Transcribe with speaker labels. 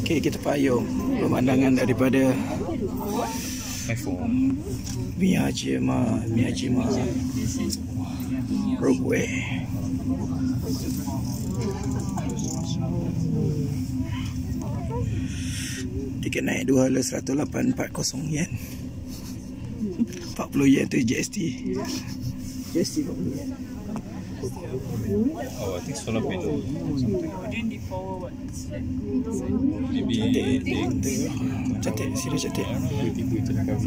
Speaker 1: Okey, kita payung pemandangan daripada
Speaker 2: iPhone.
Speaker 1: Miyajima, Miyajima Roadway. Tiket naik RM208.40 yen. 40 yen tu GST. GST 40 yen.
Speaker 2: Oh, I think solar panel.
Speaker 3: Then they forward what?
Speaker 2: Maybe
Speaker 1: Cantik, cantik. Serius cantik.